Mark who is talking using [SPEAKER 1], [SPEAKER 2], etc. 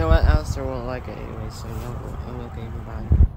[SPEAKER 1] know what? Alistair won't like it anyway, so no, I'm okay, bye.